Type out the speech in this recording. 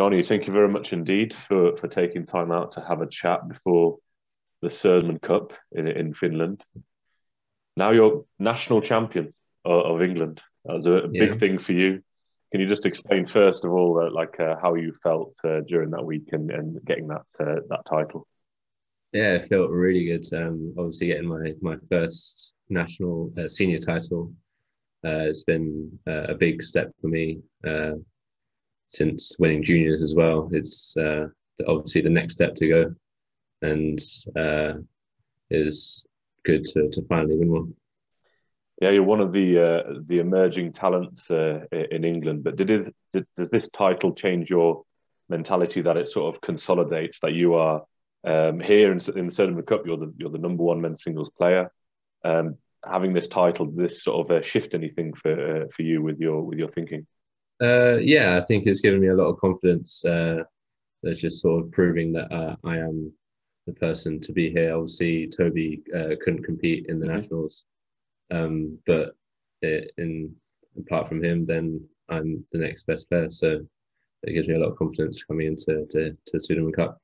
Johnnie, thank you very much indeed for, for taking time out to have a chat before the Sudirman Cup in, in Finland. Now you're national champion of, of England. That was a, a big thing for you. Can you just explain first of all, uh, like uh, how you felt uh, during that week and, and getting that uh, that title? Yeah, it felt really good. Um, obviously, getting my my first national uh, senior title. Uh, it's been a big step for me since winning juniors as well. It's obviously the next step to go, and it was good to, to finally win one. Yeah, you're one of the uh, the emerging talents uh, in England. But did it did, does this title change your mentality that it sort of consolidates that you are um, here in, in the Sudirman Cup? You're the you're the number one men's singles player. Um, having this title, this sort of uh, shift anything for uh, for you with your with your thinking? Uh, yeah, I think it's given me a lot of confidence. Uh, that's just sort of proving that I am the person to be here. Obviously, Toby couldn't compete in the mm-hmm. nationals um, but it, in apart from him, then I'm the next best player. So it gives me a lot of confidence coming into to, to the Sudirman Cup.